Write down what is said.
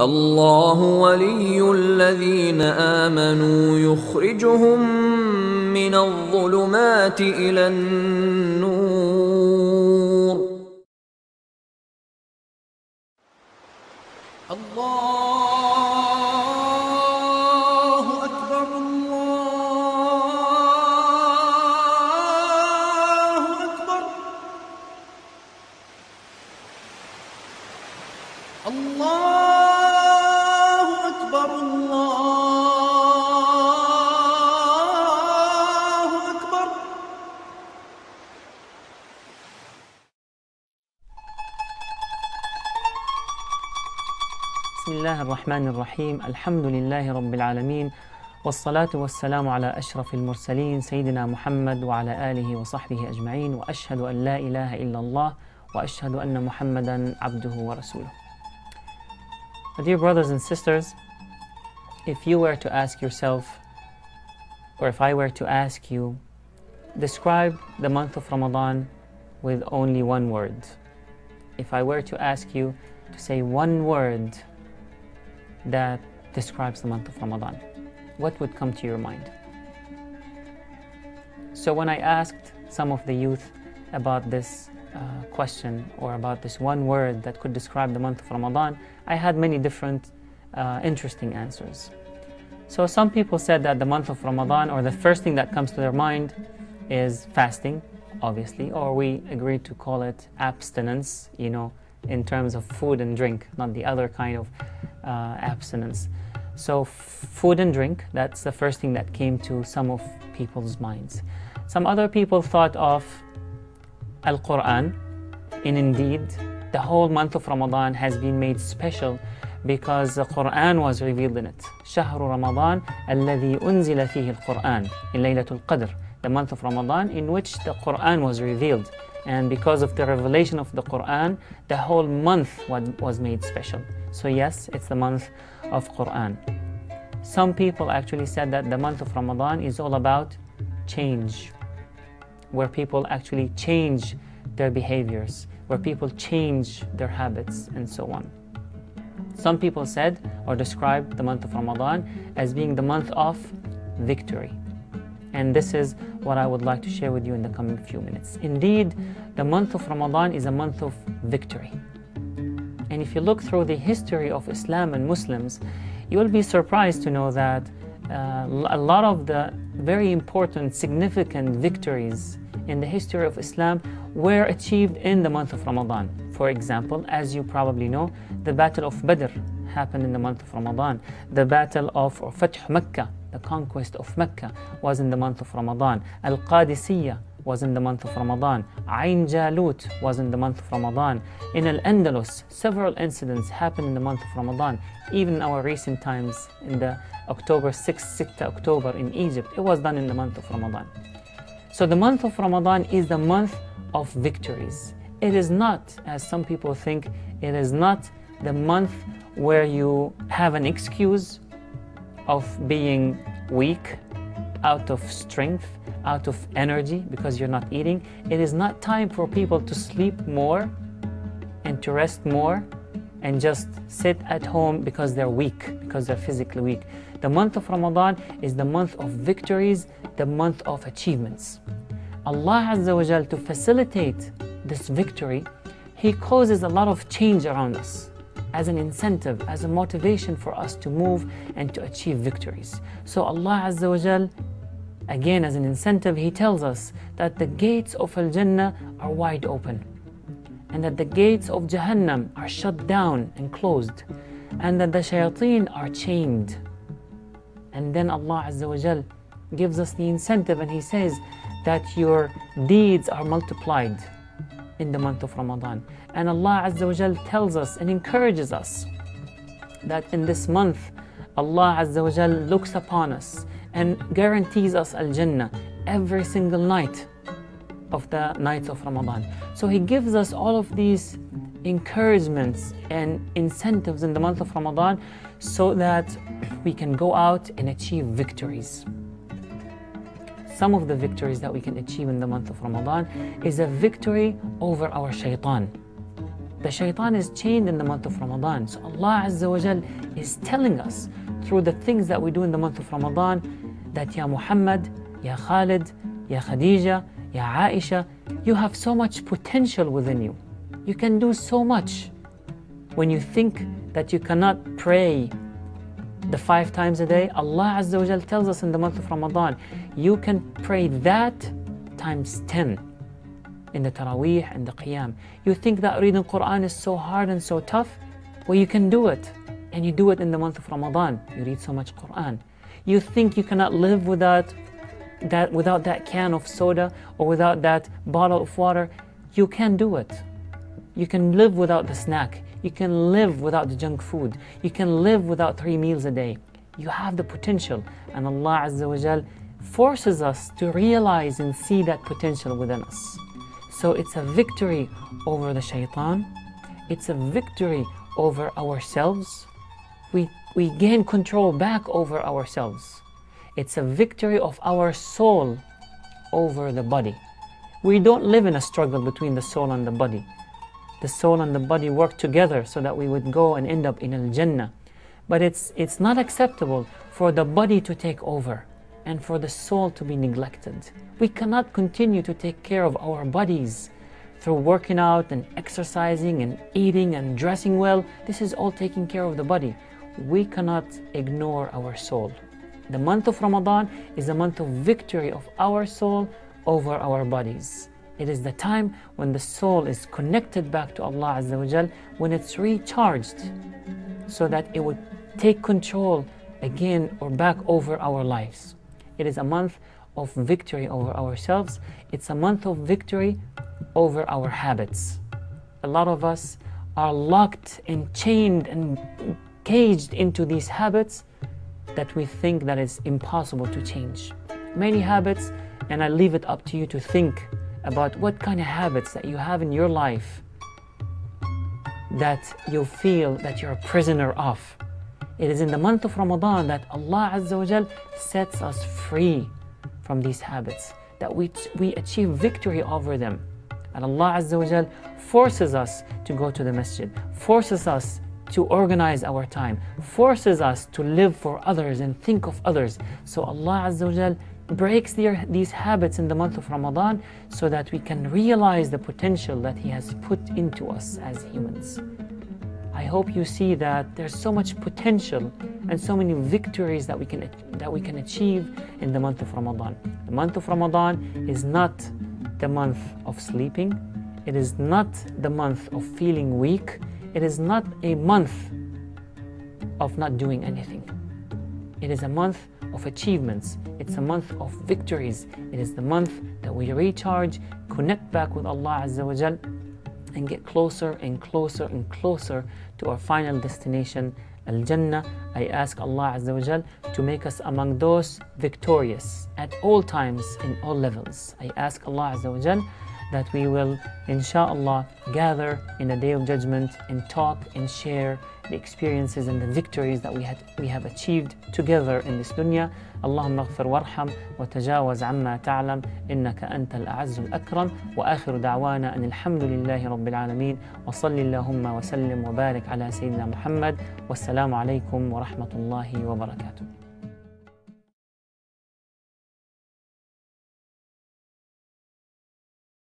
الله ولي الذين آمنوا يخرجهم من الظلمات إلى النور. الله أكبر الله أكبر. الله بسم الله الرحمن الرحيم الحمد لله رب العالمين والصلاة والسلام على أشرف المرسلين سيدنا محمد وعلى آله وصحبه أجمعين وأشهد أن لا إله إلا الله وأشهد أن محمدا عبده ورسوله My Dear brothers and sisters, if you were to ask yourself, or if I were to ask you, describe the month of Ramadan with only one word. If I were to ask you to say one word that describes the month of Ramadan, what would come to your mind? So, when I asked some of the youth about this uh, question or about this one word that could describe the month of Ramadan, I had many different uh, interesting answers. So, some people said that the month of Ramadan, or the first thing that comes to their mind, is fasting, obviously, or we agreed to call it abstinence, you know, in terms of food and drink, not the other kind of uh, abstinence. So, f- food and drink, that's the first thing that came to some of people's minds. Some other people thought of Al Quran, and indeed, the whole month of Ramadan has been made special because the Quran was revealed in it. شهر رمضان الذي أنزل فيه القرآن in ليلة القدر, the month of Ramadan in which the Quran was revealed. And because of the revelation of the Quran, the whole month was made special. So, yes, it's the month of Quran. Some people actually said that the month of Ramadan is all about change, where people actually change their behaviors, where people change their habits, and so on. Some people said or described the month of Ramadan as being the month of victory. And this is what I would like to share with you in the coming few minutes. Indeed, the month of Ramadan is a month of victory. And if you look through the history of Islam and Muslims, you will be surprised to know that uh, a lot of the very important, significant victories in the history of Islam were achieved in the month of Ramadan. For example, as you probably know, the Battle of Badr happened in the month of Ramadan. The Battle of Fath Mecca, the conquest of Mecca, was in the month of Ramadan. Al Qadisiyah was in the month of Ramadan. Ain Jalut was in the month of Ramadan. In Al Andalus, several incidents happened in the month of Ramadan. Even our recent times, in the October 6, 6 October in Egypt, it was done in the month of Ramadan. So the month of Ramadan is the month of victories. It is not, as some people think, it is not the month where you have an excuse of being weak, out of strength, out of energy because you're not eating. It is not time for people to sleep more and to rest more and just sit at home because they're weak, because they're physically weak. The month of Ramadan is the month of victories, the month of achievements. Allah Azza wa Jal, to facilitate this victory, He causes a lot of change around us as an incentive, as a motivation for us to move and to achieve victories. So Allah Azza wa Jal, again as an incentive, He tells us that the gates of Al Jannah are wide open and that the gates of Jahannam are shut down and closed and that the shayateen are chained. And then Allah Azza wa Jal gives us the incentive and He says that your deeds are multiplied in the month of Ramadan. And Allah Azza wa Jal tells us and encourages us that in this month, Allah Azza wa Jal looks upon us and guarantees us Al Jannah every single night of the nights of Ramadan. So He gives us all of these encouragements and incentives in the month of Ramadan so that we can go out and achieve victories. Some of the victories that we can achieve in the month of Ramadan is a victory over our shaitan. The shaitan is chained in the month of Ramadan. So Allah Azza wa Jal is telling us through the things that we do in the month of Ramadan that Ya Muhammad, Ya Khalid, Ya Khadija, Ya Aisha, you have so much potential within you. You can do so much. When you think that you cannot pray the five times a day, Allah Azza wa Jal tells us in the month of Ramadan, you can pray that times 10 in the Taraweeh and the Qiyam. You think that reading Quran is so hard and so tough? Well, you can do it. And you do it in the month of Ramadan. You read so much Quran. You think you cannot live without that, without that can of soda or without that bottle of water. You can do it. You can live without the snack. You can live without the junk food. You can live without three meals a day. You have the potential. And Allah Azza wa Jal forces us to realize and see that potential within us. So it's a victory over the shaitan. It's a victory over ourselves. We, we gain control back over ourselves. It's a victory of our soul over the body. We don't live in a struggle between the soul and the body. The soul and the body work together so that we would go and end up in Al Jannah. But it's, it's not acceptable for the body to take over and for the soul to be neglected. We cannot continue to take care of our bodies through working out and exercising and eating and dressing well. This is all taking care of the body. We cannot ignore our soul. The month of Ramadan is a month of victory of our soul over our bodies. It is the time when the soul is connected back to Allah Azza wa Jal, when it's recharged, so that it would take control again or back over our lives. It is a month of victory over ourselves. It's a month of victory over our habits. A lot of us are locked and chained and caged into these habits that we think that it's impossible to change. Many habits, and I leave it up to you to think about what kind of habits that you have in your life that you feel that you're a prisoner of. It is in the month of Ramadan that Allah Azza wa Jal sets us free from these habits, that we, we achieve victory over them. And Allah Azza wa Jal forces us to go to the masjid, forces us to organize our time, forces us to live for others and think of others. So Allah Azza wa Jal breaks their, these habits in the month of Ramadan so that we can realize the potential that He has put into us as humans. I hope you see that there's so much potential and so many victories that we can that we can achieve in the month of Ramadan. The month of Ramadan is not the month of sleeping. It is not the month of feeling weak. It is not a month of not doing anything. It is a month of achievements. It's a month of victories. It is the month that we recharge, connect back with Allah Azza wa Jal, and get closer and closer and closer to our final destination, Al Jannah. I ask Allah Azza wa Jal to make us among those victorious at all times in all levels. I ask Allah Azza wa Jal that we will, inshallah, gather in the day of judgment and talk and share the experiences and the victories that we, had, we have achieved together in this dunya. اللهم اغفر وارحم وتجاوز عما تعلم إنك أنت الأعز الأكرم وآخر دعوانا أن الحمد لله رب العالمين وصل اللهم وسلم وبارك على سيدنا محمد والسلام عليكم ورحمة الله وبركاته